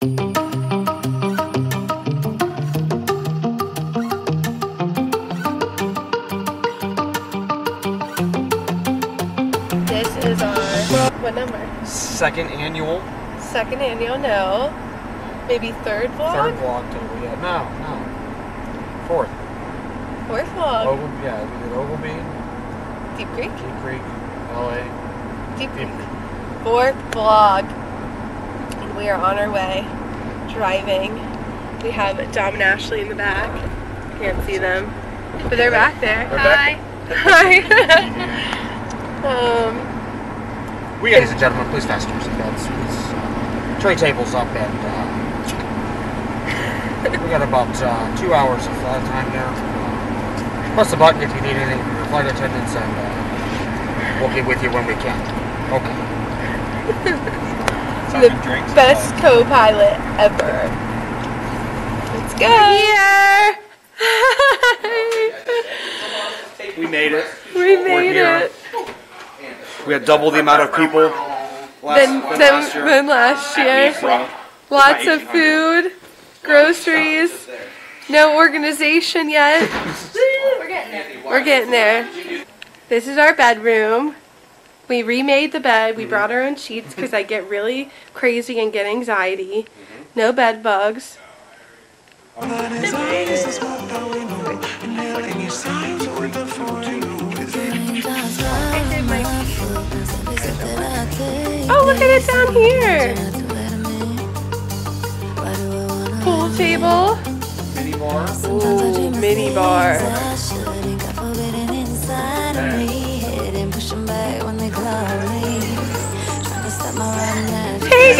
This is our what number? Second annual, Second annual, no. Maybe third vlog? third vlog total. Yeah, no, no. Fourth. Fourth vlog. Ogle, yeah, we did Oglebay, Deep Creek? Deep Creek, LA. Deep Deep Creek. Creek. Fourth vlog. We are on our way, driving. We have Dom and Ashley in the back. Can't see them. But they're back there. They're Hi. back Hi. um, We, ladies and gentlemen, please fasten your seatbelts. Please. Tray tables up and uh, we got about uh, two hours of flight time now. Press the button if you need anything from your flight attendants and uh, we'll get with you when we can. Okay. the best co-pilot ever. Let's go. Here. We made it. we We're made here. it. We had double the amount of people last, than, than then, last year. then last year. So, Lots of food, groceries, no organization yet. We're getting there. We're getting there. This is our bedroom. We remade the bed. We mm-hmm. brought our own sheets because I get really crazy and get anxiety. Mm-hmm. No bed bugs. Oh, look at it down here. Pool table. Mini bar. Ooh, mini bar.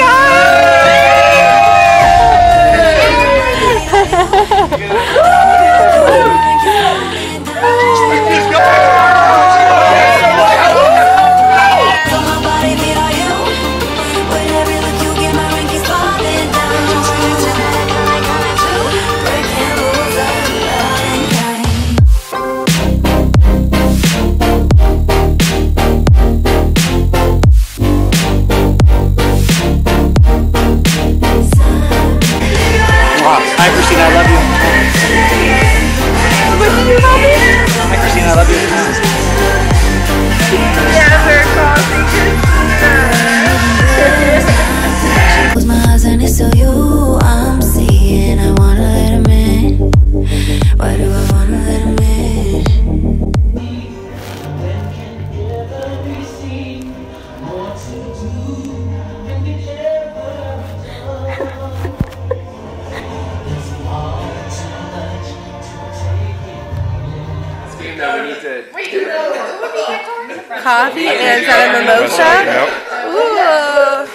Hey Coffee and some mimosa. Ooh.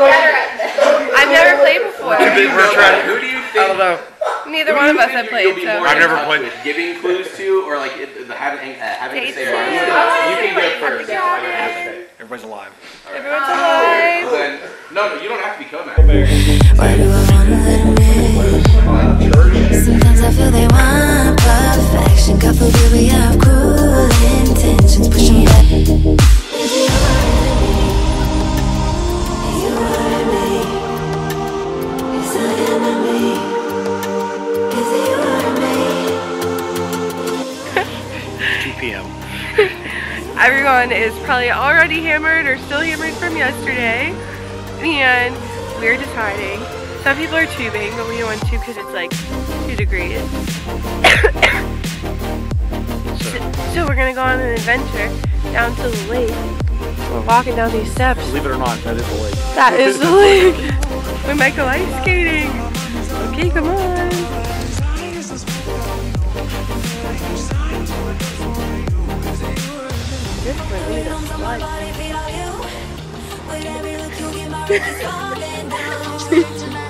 I've never played before. We're trying. Who do you I think? don't know. Neither one of us have You'll played, be so. more I've never played. with Giving clues to, or like it, the having uh, having to say Dates. rhymes. You can go first. Everybody's alive. Everyone's alive. Then no, no, you don't have to be co-master. Why do I wanna let him in? Sometimes I feel they want perfection. God forbid we have cruel intentions. Pushing back. Is he hurting me? Is he hurting me? Is the enemy? Is he hurting me? 2 p.m. Everyone is probably already hammered or still hammered from yesterday. And we're deciding. Some people are tubing, but we don't want to because it's like two degrees. so, so we're gonna go on an adventure down to the lake. We're walking down these steps. Believe it or not, that is the lake. That is the lake. We might go ice skating. Okay, come on. Different.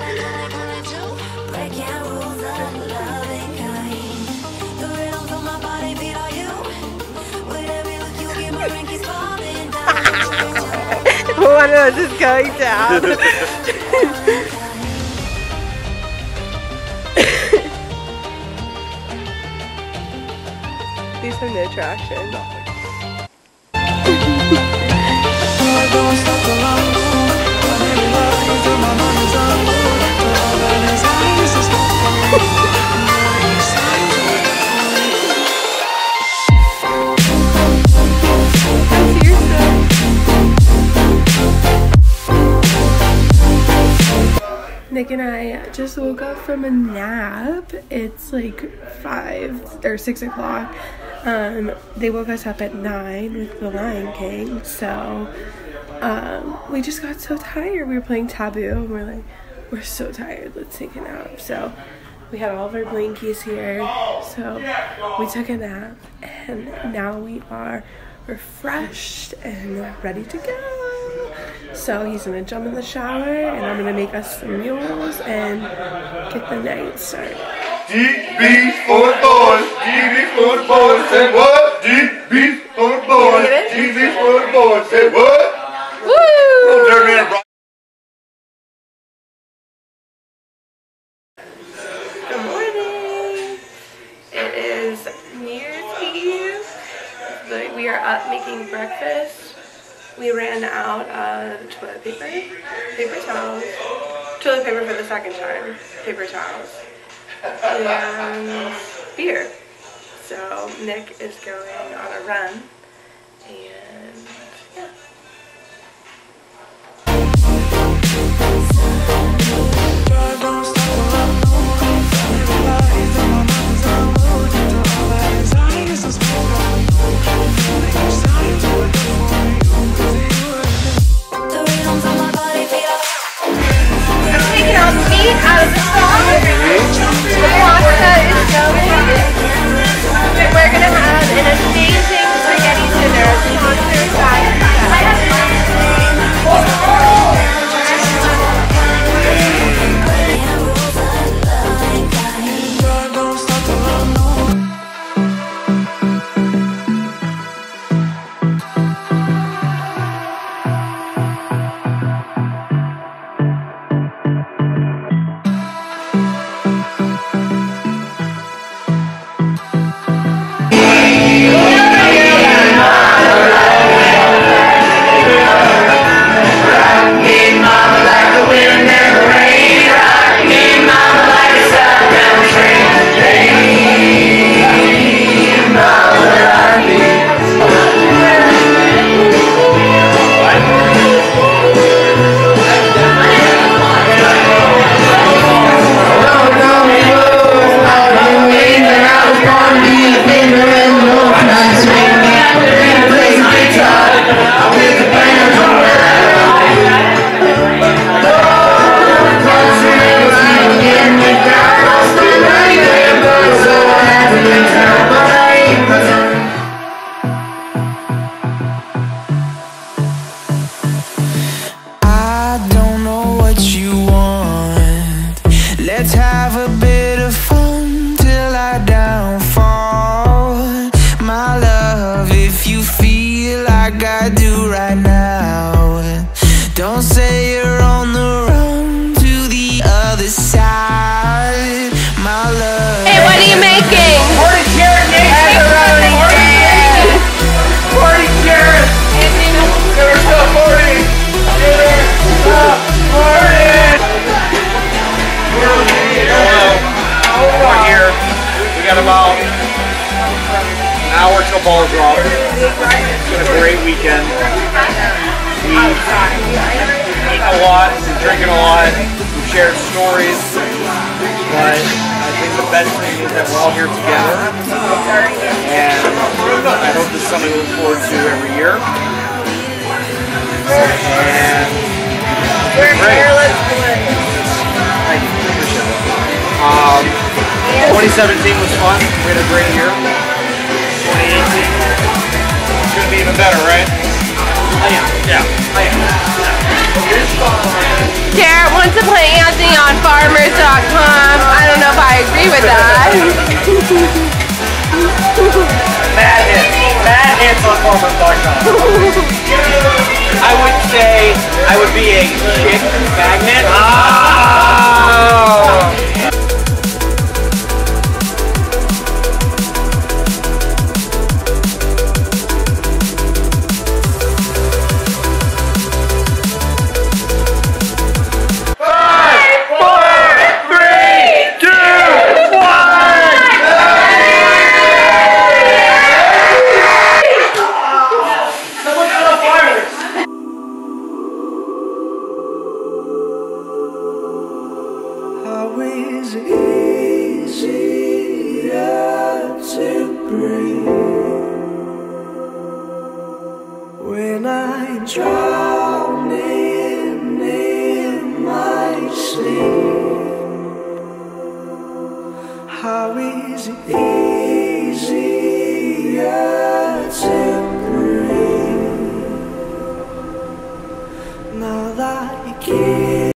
One of us is going down. These have no traction. That's Nick and I just woke up from a nap. It's like five or six o'clock. Um, they woke us up at nine with The Lion King, so um, we just got so tired. We were playing Taboo, and we're like, we're so tired. Let's take a nap. So we had all of our blankies here. So we took a nap, and now we are refreshed and ready to go. So he's gonna jump in the shower, and I'm gonna make us some meals and get the night started. DB for boys, DB for boys, say what? DB for boys, DB for boys, say what? Woo! Jeremy and Brian. Good morning. It is New Year's Eve. We are up making breakfast. We ran out of toilet paper, paper towels, toilet paper for the second time, paper towels, and beer. So Nick is going on a run, and yeah. The Taking out you feel like I do right now, weekend. We eat a lot, drinking a lot, we've shared stories, but I think the best thing is that we're all here together. And I hope this is something we look forward to every year. And we're fearless. Thank you. Appreciate it. Um, 2017 was fun. We had a great year. 2018 it's gonna be even better, right? I am. Yeah, I am. Garrett wants to play Anthony on farmers.com. I don't know if I agree with that. Mad hits. Mad hits on farmers.com. I would say I would be a chick magnet. When I drown in, in my sleep, how is it?